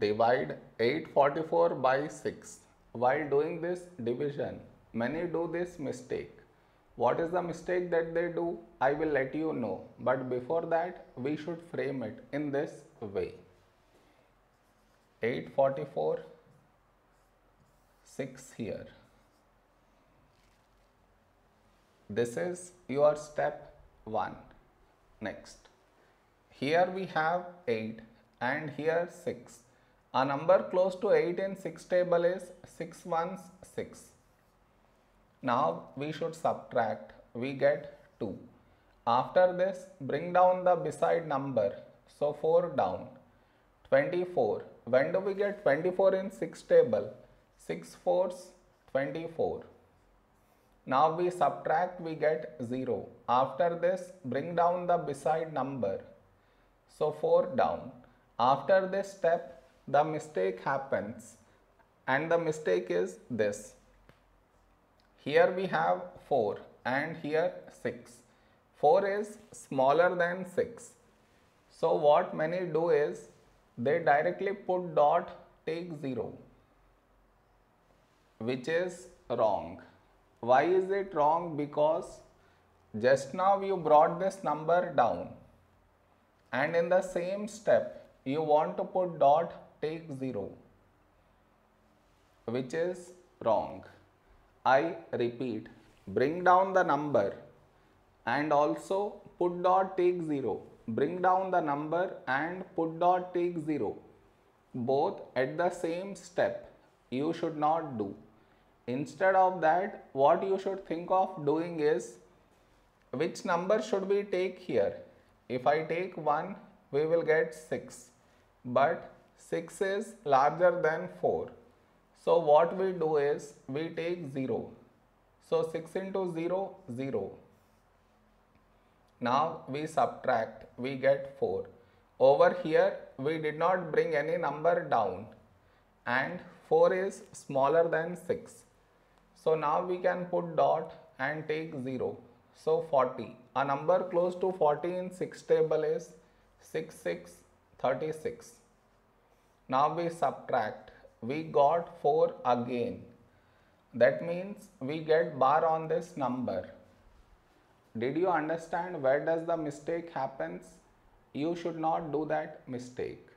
divide 844 by 6. While doing this division, many do this mistake. What is the mistake that they do? I will let you know. But before that, we should frame it in this way. 844, 6 here. This is your step 1. Next. Here we have 8 and here 6. A number close to 8 in 6 table is 6 ones 6. Now we should subtract. We get 2. After this, bring down the beside number. So 4 down. 24. When do we get 24 in 6 table? 6 fours 24. Now we subtract, we get 0. After this, bring down the beside number. So 4 down. After this step, the mistake happens and the mistake is this. Here we have 4 and here 6. 4 is smaller than 6. So what many do is they directly put dot take 0 which is wrong. Why is it wrong? Because just now you brought this number down and in the same step you want to put dot take 0 which is wrong. I repeat bring down the number and also put dot take 0 bring down the number and put dot take 0 both at the same step you should not do. Instead of that what you should think of doing is which number should we take here? If I take 1 we will get 6 but 6 is larger than 4 so what we do is we take 0 so 6 into 0 0 now we subtract we get 4 over here we did not bring any number down and 4 is smaller than 6 so now we can put dot and take 0. So 40. A number close to 40 in 6 table is 6636. Now we subtract. We got 4 again. That means we get bar on this number. Did you understand where does the mistake happens? You should not do that mistake.